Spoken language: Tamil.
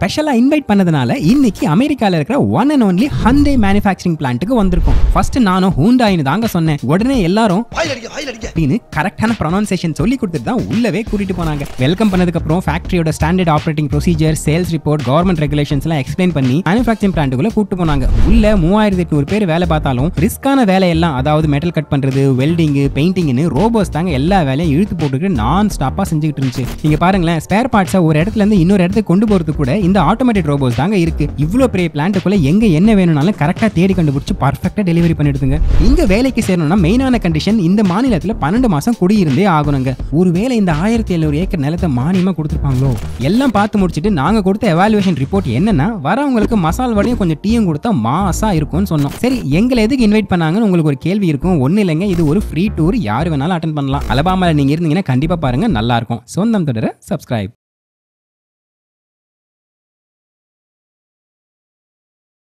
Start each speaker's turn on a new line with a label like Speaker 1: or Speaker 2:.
Speaker 1: ஸ்பெஷலா இன்வைட் பண்ணதுனால இன்னைக்கு அமெரிக்கால இருக்கிற one and only Hyundai manufacturing பிளான்ட்டுக்கு வந்திருக்கும். ஃபர்ஸ்ட் நானும் ஹூண்டாயின்னு தாங்க சொன்னேன். உடனே எல்லாரும் அப்படின்னு கரெக்டான ப்ரொனன்சேஷன் சொல்லி கொடுத்துட்டு தான் உள்ளவே கூட்டிட்டு போனாங்க. வெல்கம் பண்ணதுக்கு அப்புறம் ஃபேக்டரியோட standard operating procedure sales report government regulations எல்லாம் எக்ஸ்பிளைன் பண்ணி மேனுஃபேக்சரிங் பிளான்ட்டுக்குள்ள கூட்டு போனாங்க. உள்ள மூவாயிரத்தி எட்நூறு பேர் வேலை பார்த்தாலும் ரிஸ்கான வேலையெல்லாம் அதாவது மெட்டல் கட் பண்றது வெல்டிங் பெயிண்டிங்னு ரோபோஸ் தாங்க எல்லா வேலையும் இழுத்து போட்டுக்கிட்டு நான் ஸ்டாப்பா செஞ்சுக்கிட்டு இருந்துச்சு. நீங்க பாருங்களேன் ஸ்பேர் பார்ட்ஸை ஒரு இடத்துல இருந்து இன்னொரு இடத்துக்கு கொண்டு போறது கூட இந்த ஆட்டோமேட்டிக் ரோபோஸ் தாங்க இருக்கு. இவ்வளவு பெரிய பிளான்ட்டுக்குள்ள எங்க என்ன வேணும்னாலும் கரெக்டா தேடி கண்டுபிடிச்சு பர்ஃபெக்டா டெலிவரி பண்ணிடுதுங்க. இங்க வேலைக்கு சேரணும்னா மெயினான கண்டிஷன் இந்த மாநிலத்துல பன்னெண்டு மாசம் குடியிருந்தே ஆகணுங்க. ஒருவேளை இந்த ஆயிரத்தி எழுநூறு ஏக்கர் நிலத்தை மானியமா கொடுத்துருப்பாங்களோ? எல்லாம் பார்த்து முடிச்சிட்டு நாங்க கொடுத்த எவாலுவேஷன் ரிப்போர்ட் என்னன்னா வரவங்களுக்கு மசால் வடையும் கொஞ்சம் டீயும் கொடுத்தா மாசா இருக்கும்னு சொன்னோம். சரி எங்களை எதுக்கு இன்வைட் பண்ணாங்கன்னு உங்களுக்கு ஒரு கேள்வி இருக்கும். ஒன்றும் இல்லைங்க இது ஒரு ஃப்ரீ டூர் யார் வேணாலும் அட்டன் பண்ணலாம். அலபாமல நீங்க இருந்தீங்கன்னா கண்டிப்பா பாருங்க நல்லா இருக்கும். சொந்தம் தொடர சப்ஸ்கிரைப்